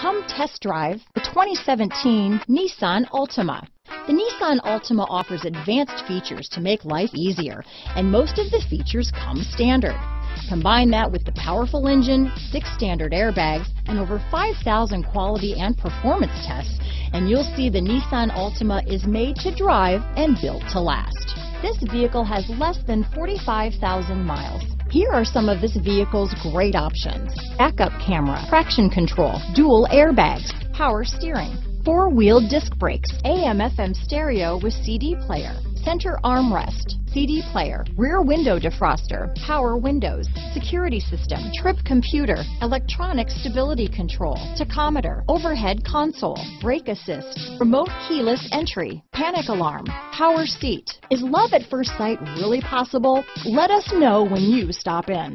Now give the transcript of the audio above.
Come test drive the 2017 Nissan Altima. The Nissan Altima offers advanced features to make life easier, and most of the features come standard. Combine that with the powerful engine, six standard airbags, and over 5,000 quality and performance tests, and you'll see the Nissan Altima is made to drive and built to last. This vehicle has less than 45,000 miles. Here are some of this vehicle's great options. Backup camera, traction control, dual airbags, power steering, four-wheel disc brakes, AM FM stereo with CD player, center armrest, CD player, rear window defroster, power windows, security system, trip computer, electronic stability control, tachometer, overhead console, brake assist, remote keyless entry, panic alarm, power seat. Is love at first sight really possible? Let us know when you stop in.